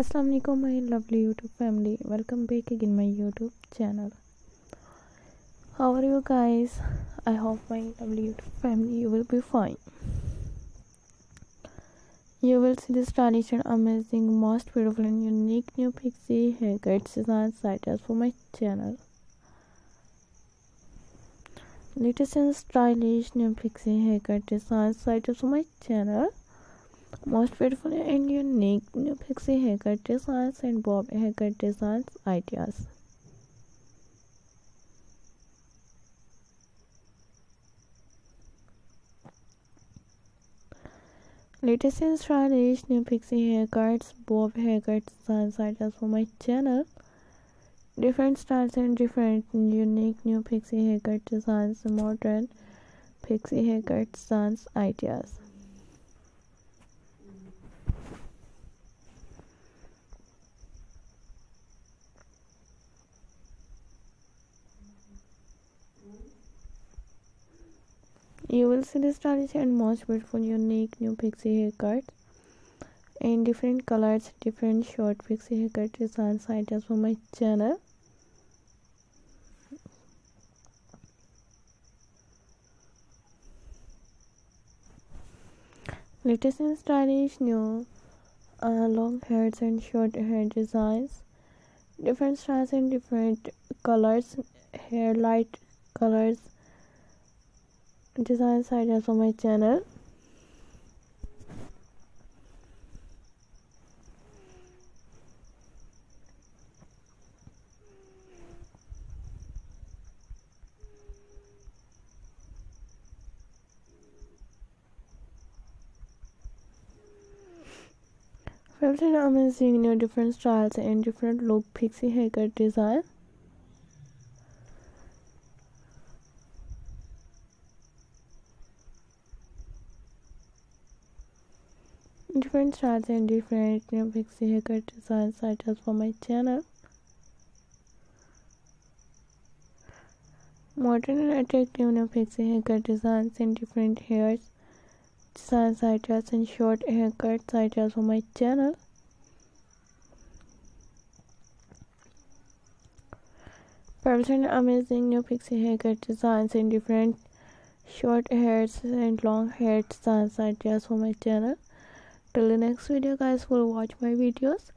Assalamu alaikum my lovely YouTube family. Welcome back again my YouTube channel. How are you guys? I hope my lovely YouTube family you will be fine. You will see the stylish amazing most beautiful and unique new pixie haircuts designs ideas for my channel. Latest and stylish new pixie haircut designs ideas for my channel most beautiful and unique new pixie haircut designs and bob haircut designs ideas. Latest and stylish new pixie haircuts, bob haircut designs ideas for my channel. Different styles and different unique new pixie haircut designs, modern pixie haircut designs ideas. You will see the stylish and most beautiful unique new pixie haircut in different colors, different short pixie haircut designs ideas for my channel. Latest and stylish new uh, long hairs and short hair designs different styles and different colors hair light colors design ideas on my channel. Favorite amazing new different styles and different look pixie haircut design different styles and different pixie haircut designs ideas for my channel. Modern and attractive pixie haircut designs and different hairs designs ideas and short haircuts ideas for my channel. Perfect amazing new pixie haircut designs and different short hairs and long hair designs ideas for my channel till the next video guys. Will watch my videos